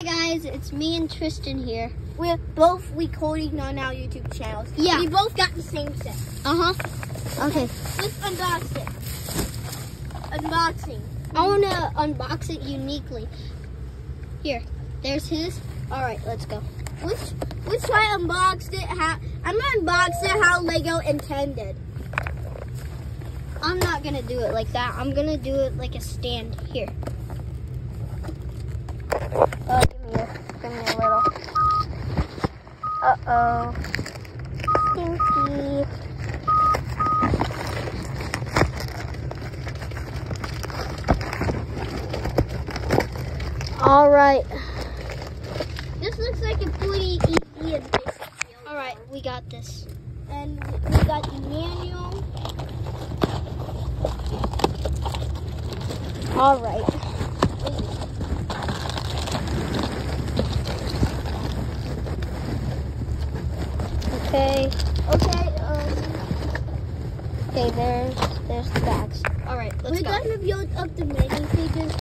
Hey guys, it's me and Tristan here. We're both recording on our YouTube channels. Yeah. We both got the same set. Uh huh. Okay. Let's unbox it. Unboxing. I want to unbox it uniquely. Here, there's his. All right, let's go. Let's let's try unboxed it. How I'm gonna unbox it how Lego intended. I'm not gonna do it like that. I'm gonna do it like a stand. Here. Uh, give me a, give me a little. Uh oh. Stinky. All right. This looks like a pretty easy and. All right, we got this. And we got the manual. All right. Okay. Okay. Um, Okay, there's there's the bags. All right, let's we're go. gonna build up the many pages